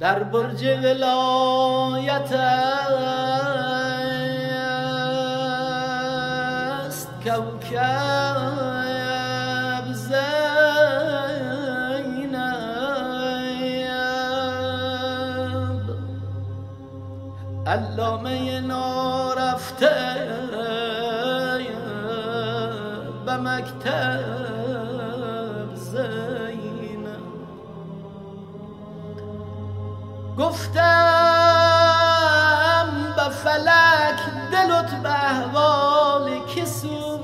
در برج ولایت است کوکب زینب. علامه نارفته به مکتب زینب. گفتم به فلک دلت به احوال سوخت؟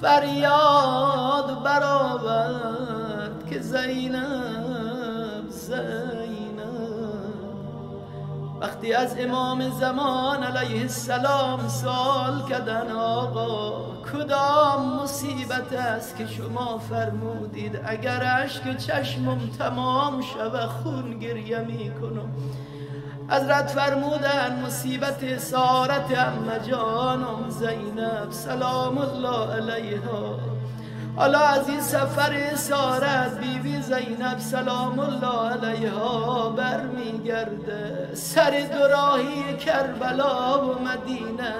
فریاد برآورد که زینب زینب وقتی از امام زمان علیه السلام سوال کردن آقا کدام مصیبت است که شما فرمودید؟ اگر عشق چشمم تمام شوه خون گریه می کنم حضرت فرمودن مصیبت سارت ام جانم زینب. سلام الله علیها. حالا از این سفر سارت بیبی زینب سلام الله علیها برمیگرده. سر دوراهی کربلا و مدینه.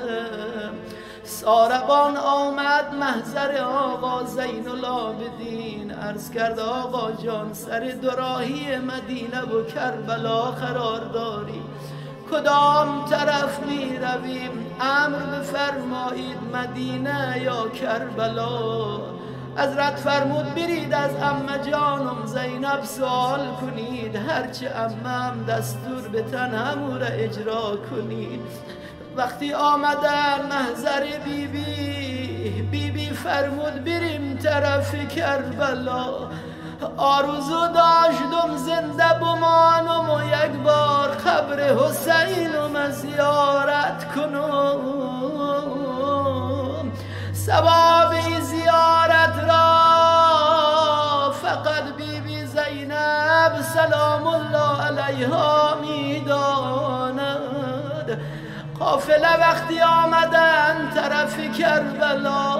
ساربان آمد محضر آقا زین العابدین عرض کرد آقا جان سر دوراهی مدینه و کربلا قرار داری کدام طرف می رویم امر بفرمایید مدینه یا کربلا؟ حضرت فرمود برید از ام جانم. زینب سوال کنید هرچه امم دستور بتن همو را اجرا کنید. وقتی آمدن محضر بیبی بیبی فرمود بریم طرف کربلا. آرزو داشتم زنده بمانم و یک بار قبر حسینم زیارت کنم. سباب سلام الله علیها می‌داند. قافله وقتی آمدن طرف کربلا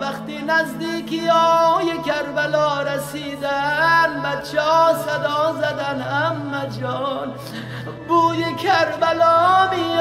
وقتی نزدیکی های کربلا رسیدن بچه ها صدا زدن ام جان بوی کربلا می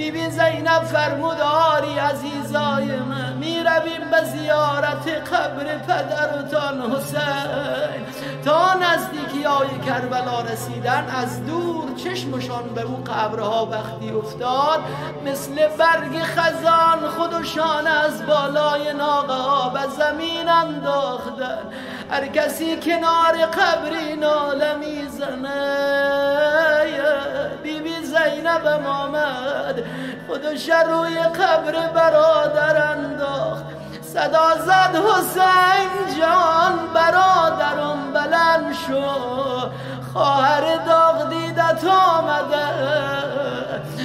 بیبی زینب فرمود آری عزیزای من می رویم به زیارت قبر پدرتان حسین. تا نزدیکی های کربلا رسیدن از دور چشمشان به اون قبرها وقتی افتاد. مثل برگ خزان خودشان از بالای ناقه ها به زمین انداختن. هر کسی کنار قبری ناله زینب آمد. خودش روی قبر برادر انداخت. صدا زد حسین جان برادرم بلند شو. خواهر داغ دیدت آمده.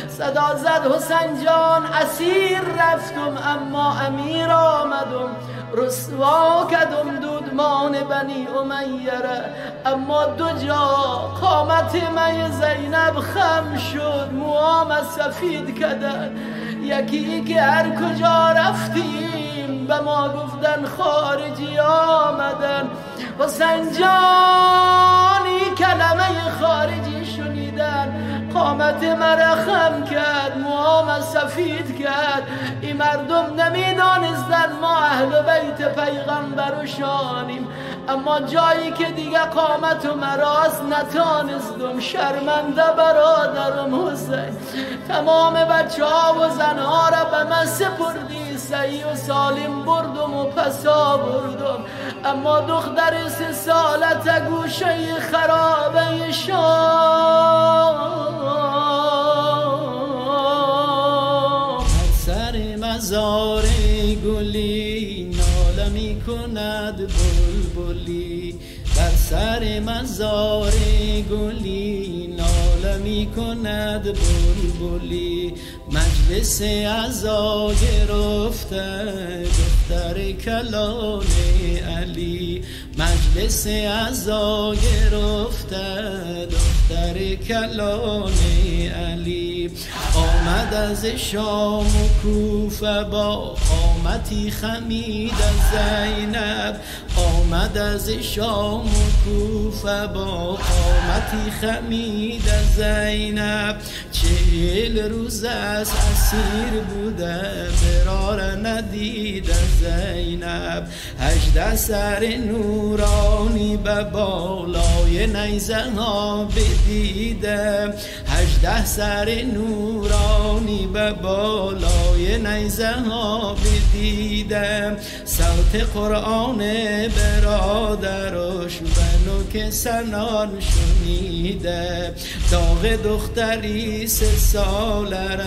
صدا زد حسین جان اسیر رفتم اما امیر آمدم. رسوا کدم دودمان بنی امیره اما دو جا قامت من زینب خم شد موام سفید کدن. یکی که هر کجا رفتیم به ما گفتن خارجی آمدن. حسین جانی کلمه خارجی قامت مرا خم کرد موام سفید کرد. این مردم نمی‌دانستن ما اهل بیت پیغمبر و شانیم. اما جایی که دیگه قامت و مراست نتانستم شرمنده برادرم حسین. تمام بچه ها و زنها را به من سپردی سعی و سالم بردم و پسا بردم. اما دختر سه سالت گوشه خرابه شام. سر مزار گلی ناله می کند بلبلی. مجلس عزا گرفته دختر کلان علی. مجلس عزا گرفته دختر کلان علی. آمد از شام و کوفه با آمتی خمید از زینب. آمد از شام و کوفه با آمتی خمید از زینب. چهل روز از اسیر بوده برار ندید از زینب. هجده سر نورانی به بالای نیزه ها بدیده. هجده سر نورانی به بالای نیزه ها بدیده. صوت قرآن برادرش بنو که سنان شنیده داغ دختری سه ساله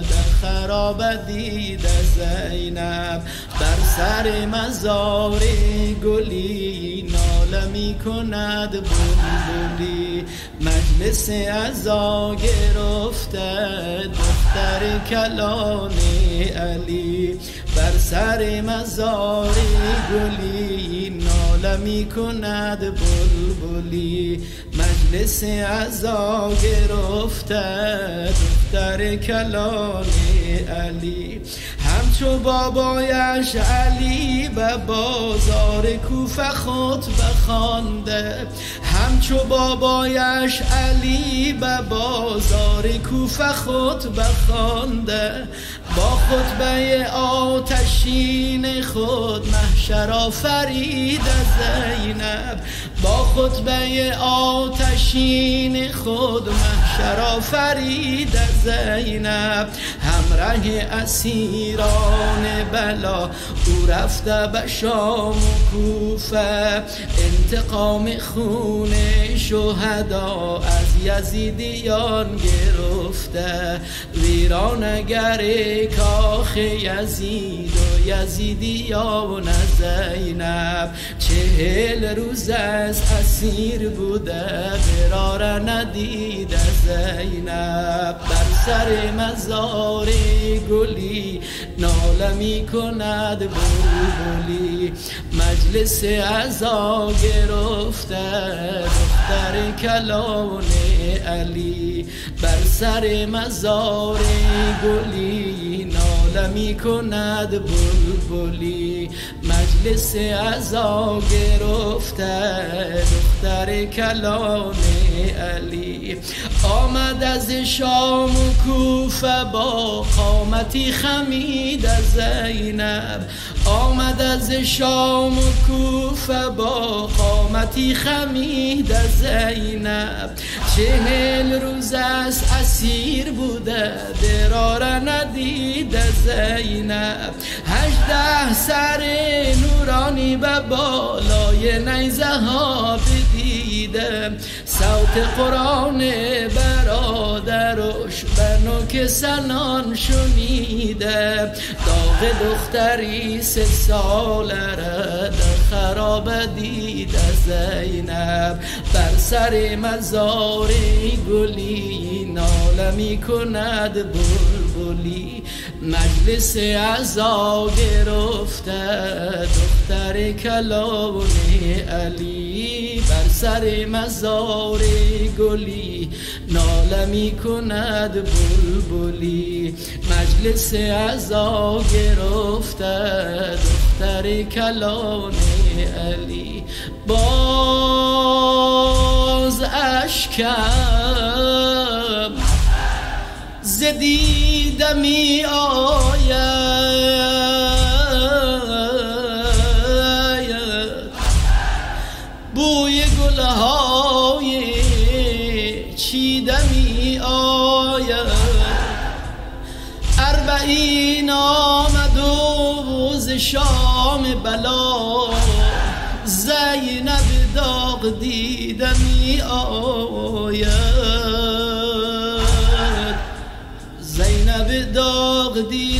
در خراب دیده زینب. بر سر مزار گلی ناله می کند بلبلی. مجلس ازا گرفته دختر کلان علی. بر سر مزار گلی ناله می کند بلبلی مجلس ازا گرفته دختر کلان علی. همچو بابایش علی به بازار کوفه خود بخوانده. همچو بابایش علی به بازار کوفه خود بخوانده. با خطبه آتشین خود محشر آفرید زینب. با خطبه آتشین خود محشر آفرید زینب. همراه اسیران بلا او رفته به شام و کوفه. انتقام خون شهدا از یزیدیان گرفته. کاخ یزید و یزیدیان زینب. چهل روز از اسیر بوده برار ندید زینب. بر سر مزار گلی ناله می کند بلبلی. مجلس ازا گرفته دختر کلان علی. بر سر مزار گلی می کند بلبلی مجلس ازا گرفته دختر کلان علی. آمد از شام و کوفه با قامتی خمید از زینب. آمد از شام و کوفه با قامتی خمید از زینب. چهل روز از اسیر بوده درار ندید زینب. هجده سر نورانی به بالای نیزه ها بدیده صوت قرآن برادرش بنو که سنان شنیده. داغ دختری سه سال در خراب دیده زینب. بر سر مزار گلی ناله می کند بلبلی. مجلس ازا گرفته دختر کلان علی. سر مزار گلی ناله می کند بلبلی. مجلس ازا گرفته دختر کلان علی. باز اشکم زدیده می آید. زینب داغ دیده می آید. زینب داغ دیده